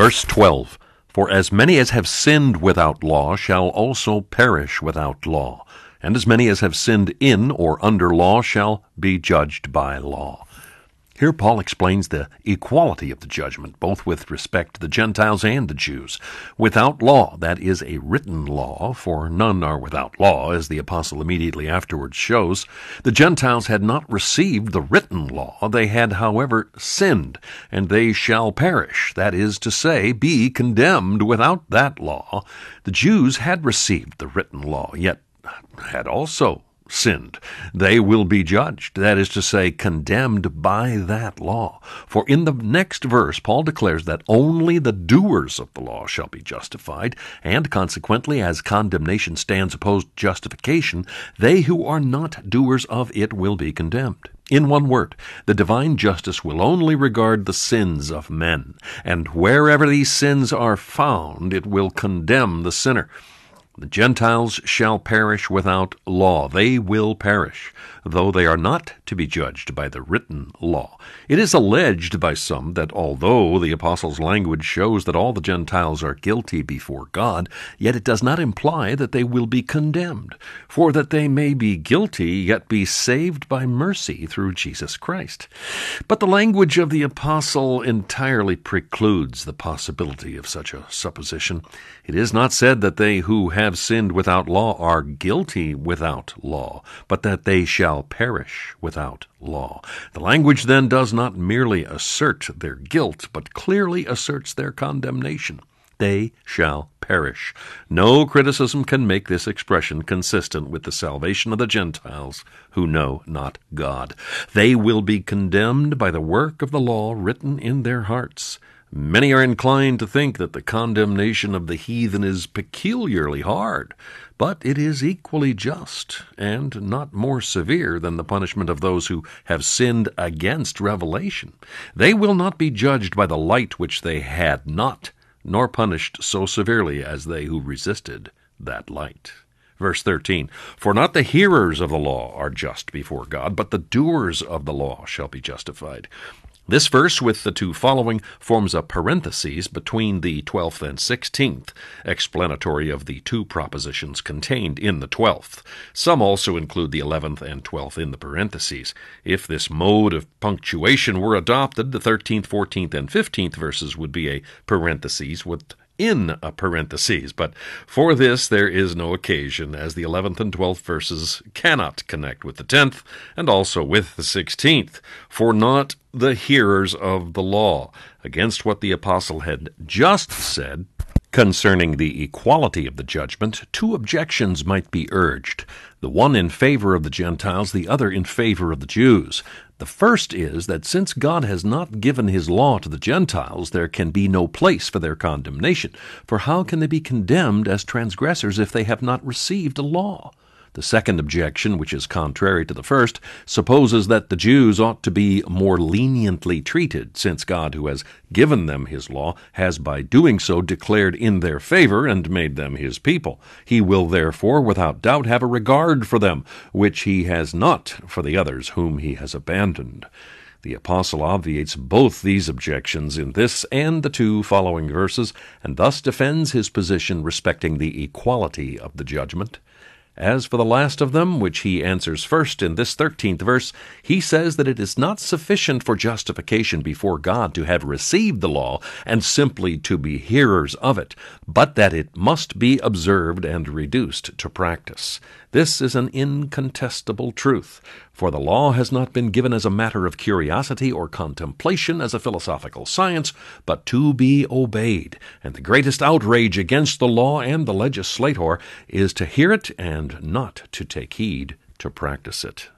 Verse 12 For as many as have sinned without law shall also perish without law, and as many as have sinned in or under law shall be judged by law. Here, Paul explains the equality of the judgment, both with respect to the Gentiles and the Jews. Without law, that is a written law, for none are without law, as the apostle immediately afterwards shows. The Gentiles had not received the written law. They had, however, sinned, and they shall perish, that is to say, be condemned without that law. The Jews had received the written law, yet had also sinned, they will be judged, that is to say, condemned by that law. For in the next verse, Paul declares that only the doers of the law shall be justified, and consequently, as condemnation stands opposed to justification, they who are not doers of it will be condemned. In one word, the divine justice will only regard the sins of men, and wherever these sins are found, it will condemn the sinner. The Gentiles shall perish without law. They will perish, though they are not to be judged by the written law. It is alleged by some that although the apostles' language shows that all the Gentiles are guilty before God, yet it does not imply that they will be condemned, for that they may be guilty, yet be saved by mercy through Jesus Christ. But the language of the apostle entirely precludes the possibility of such a supposition. It is not said that they who have sinned without law are guilty without law, but that they shall perish without law. The language then does not merely assert their guilt, but clearly asserts their condemnation. They shall perish. No criticism can make this expression consistent with the salvation of the Gentiles who know not God. They will be condemned by the work of the law written in their hearts. Many are inclined to think that the condemnation of the heathen is peculiarly hard, but it is equally just and not more severe than the punishment of those who have sinned against revelation. They will not be judged by the light which they had not, nor punished so severely as they who resisted that light. Verse 13 For not the hearers of the law are just before God, but the doers of the law shall be justified. This verse, with the two following, forms a parenthesis between the twelfth and sixteenth, explanatory of the two propositions contained in the twelfth. Some also include the eleventh and twelfth in the parentheses. If this mode of punctuation were adopted, the thirteenth, fourteenth, and fifteenth verses would be a parenthesis with in a parenthesis, but for this there is no occasion, as the eleventh and twelfth verses cannot connect with the tenth, and also with the sixteenth, for not the hearers of the law, against what the apostle had just said, Concerning the equality of the judgment, two objections might be urged, the one in favor of the Gentiles, the other in favor of the Jews. The first is that since God has not given his law to the Gentiles, there can be no place for their condemnation. For how can they be condemned as transgressors if they have not received a law? The second objection, which is contrary to the first, supposes that the Jews ought to be more leniently treated, since God, who has given them his law, has by doing so declared in their favor and made them his people. He will therefore, without doubt, have a regard for them, which he has not for the others whom he has abandoned. The apostle obviates both these objections in this and the two following verses, and thus defends his position respecting the equality of the judgment. As for the last of them, which he answers first in this thirteenth verse, he says that it is not sufficient for justification before God to have received the law and simply to be hearers of it, but that it must be observed and reduced to practice. This is an incontestable truth, for the law has not been given as a matter of curiosity or contemplation as a philosophical science, but to be obeyed. And the greatest outrage against the law and the legislator is to hear it and not to take heed to practice it.